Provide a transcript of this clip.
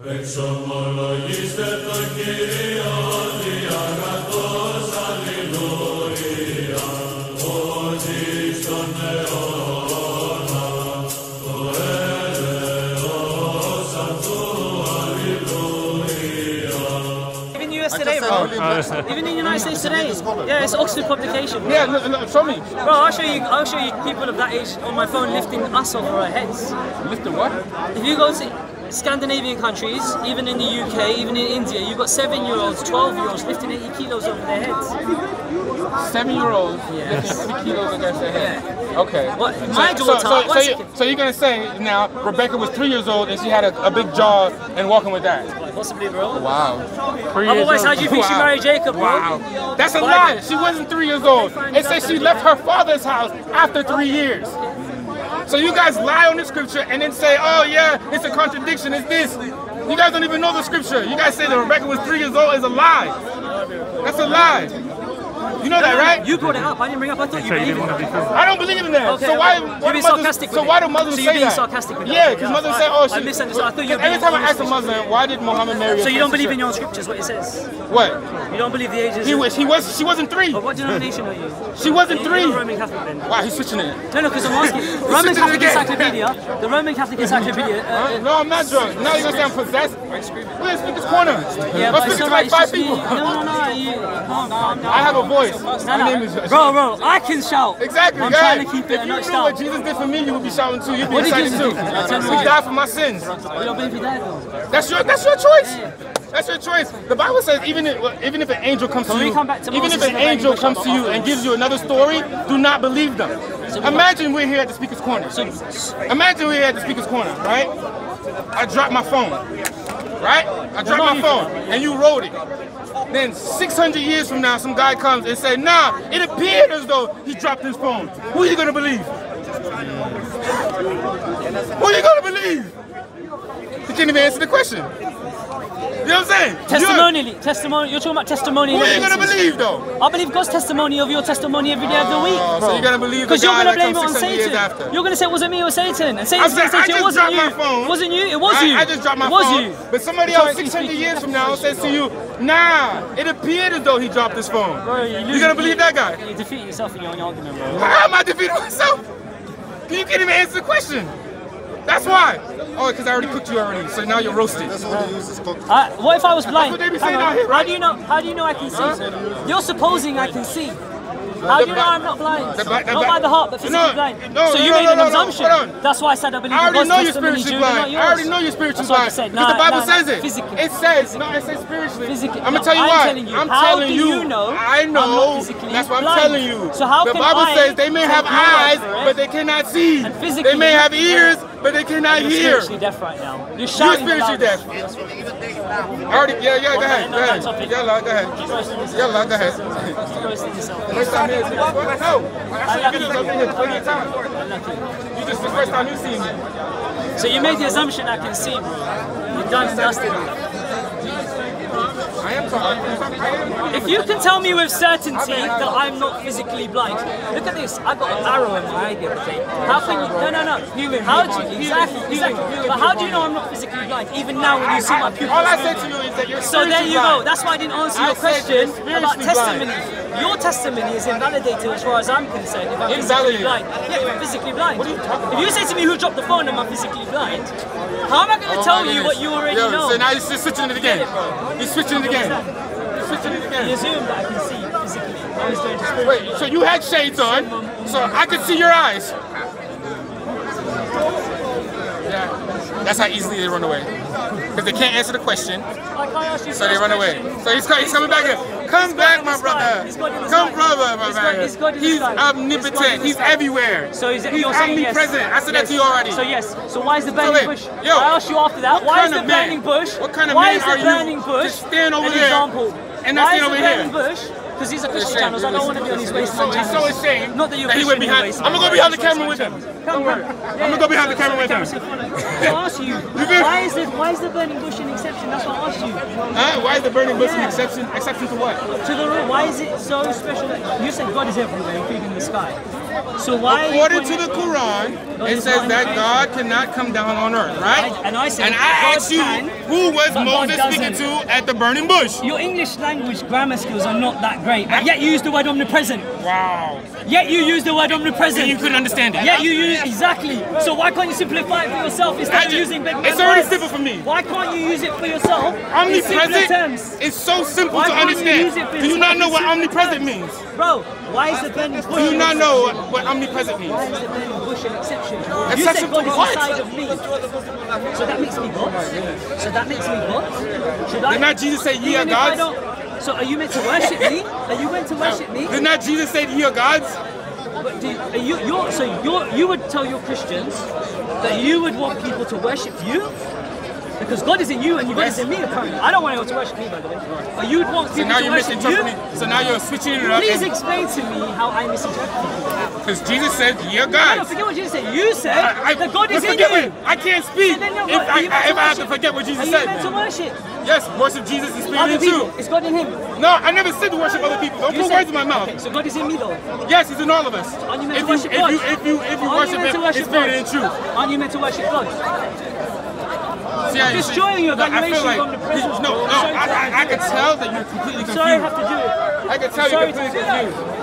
Εξομολογήστε τον Κύριο διαγατός αλληλούια, ότι στον αιώνα το έλεος αυτού αλληλούια. Even US Today, bro. Even in the United States Today. Yeah, it's Oxford publication. Yeah, no, no, show me. Bro, I'll show you. I'll show you people of that age on my phone lifting us over our heads. Mr. What? If you go to Scandinavian countries, even in the UK, even in India, you've got seven-year-olds, twelve-year-olds lifting 80 kilos over their heads. Seven year olds Yes. lifting 80 kilos against their head. Okay. What- So- my daughter- So, one so, you, so you're gonna say now Rebecca was three years old and she had a, a big jaw and walking with that. Possibly, bro. Wow. Otherwise, how do you think she married Jacob, bro? Wow. That's a lie. She wasn't three years old. It says she left her father's house after three years. So you guys lie on the scripture and then say, oh yeah, it's a contradiction, it's this. You guys don't even know the scripture. You guys say that Rebecca was three years old is a lie. That's a lie. You know that, right? You brought it up. I didn't bring it up. I thought you believed it. I don't believe in that. Okay, so why? okay. why You're do being Muslims- sarcastic So why do Muslims So say you're being that? sarcastic with it. Yeah, because yeah, Muslims fine. say, oh, I she. misunderstood. I thought you were Every time I ask a. Muslim, why did Muhammad marry? So you don't believe in your own scriptures, what it says? What? You don't believe the ages. He was. He was. She wasn't three. But what denomination are you? She wasn't You're three. Roman Catholic then. Why? He's switching it. No, no, because I'm asking. Roman Catholic. Encyclopedia. The Roman Catholic Encyclopedia. Uh, No, I'm not drunk. Now you're gonna say I'm possessed. We're in Speaker's Corner. yeah, I'm but it's speaking to alright. like five It's just people. me. No, no, no. You, calm, calm down. I have a voice. No, My no. name is. Bro, bro, I can shout. Exactly. I'm trying to keep it If you knew what Jesus did for me, you would be shouting too. You'd be excited too. do? I'll tell you He died for my sins. You don't believe he died though. That's your. That's your choice. That's your choice. The Bible says even if even if an angel comes to you, to even if an angel comes to you and gives you another story, do not believe them. Imagine we're here at the Speaker's Corner. Imagine we're here at the Speaker's Corner, right? I dropped my phone, right? I dropped my phone and you wrote it. Then 600 years from now, some guy comes and say, nah, it appeared as though he dropped his phone. Who are you gonna believe? Who are you gonna believe? You can't even answer the question. You know what I'm saying? You're- Testimonially, testimony. You're talking about testimony. Who are you gonna believe though? I believe God's testimony of your testimony every day of the week. Oh, so you're gonna believe Because you're gonna blame it on Satan. You're gonna say it wasn't me, it was Satan. And Satan's said, gonna say I it wasn't dropped you. my phone. It wasn't you. It was I, you. I just dropped my it was phone. you. But somebody You're else 600 years from now says to you, nah, it appeared as though he dropped his phone. Bro, you, you gonna believe that guy? You defeat yourself in your own argument, bro. How am I defeating myself? You can't even answer the question. That's why. Oh, because I already cooked you already, so now you're roasted. I, uh, what if I was blind? what they be saying out here, How do you know? How do you know I can see? You're supposing I can see. How The do you know I'm not blind? the Bi- the not by the heart, but physically No, blind. no, so you no, made no, an no, no, assumption. hold on. That's why I said I believe I already know you're spiritually blind. I already know you're spiritually That's what I blind. Because Nah, the Bible nah, nah. says it. Physically. It says, no, it says spiritually. Physically. I'm gonna tell you I'm why. telling you. I'm How telling do you. you know I I'm not know. physically That's what I'm blind? telling you. So how the can Bible I says they may have eyes, but they cannot see. Physically- They may have ears, but they cannot You're hear. spiritually deaf right now. You're You're spiritually deaf. I already, yeah, yeah, go ahead, go ahead. Yalla, go ahead. Yalla, go ahead. First time here. No, I saw videos. I've here plenty of times. You just the first time you see me. So you made the assumption I can see, bro. You've done dusted. I am talking. I am. If you can tell me with certainty that I'm not physically blind, look at this. I've got an arrow in my eye the other day. How can you? No, no, no. How do you? Exactly, exactly. But how do you know I'm not physically blind? Even now, when you see my pupils. All I said to you is that you're So there you go. That's why I didn't answer your question about testimony. Your testimony is invalidated as far as I'm concerned. If I'm physically blind, yeah, if I'm physically blind. What are you talking about? If you say to me who dropped the phone and I'm physically blind, how am I going to oh, tell you what you already know? So now you're switching it again. Get it, bro. You're switching it again. You're switching it You again. assume that I can see physically. I was going to. Wait, so you had shades on, so I could see your eyes. Yeah, that's how easily they run away. Because they can't answer the question, Like I asked you so they run away. So he's, he's coming back here. Come back, my brother. in the sky. He's God in the Come, brother, my man. he's the He's. He's God in omnipotent. the He's everywhere. So is it, He's saying yes? omnipresent. I said that to you already. So yes. So why is the burning wait, bush? yo, I asked you after that. Why is the burning bush? what kind of why man is the are you burning to bush? stand over there example. and why is over the burning bush? Because these are Christian channels. I don't want to be on these He's so, so channels. Not that you're that he Christian went behind. I'm gonna go behind the camera with him. Channels. Don't. I'm gonna go behind the camera with him. I asked you, why is, the, why is the burning bush an exception? That's what I asked you. Huh? Why is the burning bush an exception? Exception to what? To the rule, why is it so special? that- You said God is everywhere, including the sky. So why? According to the Quran, God it says that God cannot come down on earth, right? I- and I said And I asked you, can, who was Moses speaking to at the burning bush? Your English language grammar skills are not that great, yet you use the word omnipresent. Wow. Yet you use the word omnipresent. And you couldn't understand it. Yet you exactly. So why can't you simplify it for yourself instead I of using big it's already words? simple for me. Why can't you use it for yourself? Omnipresent terms? is so simple Why to you understand. for Do you not know what omnipresent simpler means? Bro, why is the burning bush? Do you not know what, what omnipresent means? Why is the burning bush an exception? You Exception said God to is what? inside of me. So that makes me God. So that makes me God. Should I? Did not Jesus say ye are gods? So are you meant to worship me? Are you meant to worship me? Did not Jesus say ye are gods? But do, you, you're, so you're, you would tell your Christians that you would want people to worship you? Because God is in you and God is in me apparently. I don't want anyone to worship me by the way. But you would want So people now to you're worship you? So now you're switching it up. Please explain to me how I misinterpret people. Because Jesus said ye are God. No, no, forget what Jesus said. You said I, that God is in you. what- I can't speak then, no, if are I, if I have to forget what Are Jesus you said. meant to worship Yes, worship Jesus in spirit people? truth. Is God in him? No, I never said to worship other people. Don't You put said- words in my mouth. Okay, so God is in me though. Yes, He's in all of us. Aren't you meant If to you, worship if you, if you, if you worship you Him in worship spirit God? and truth. Aren't you meant to worship God? See you destroying your No, evaluation like, from the presence. No, no, I, I, I can tell that you're completely confused. Sorry, I have to do it. I can tell Sorry you're completely confused.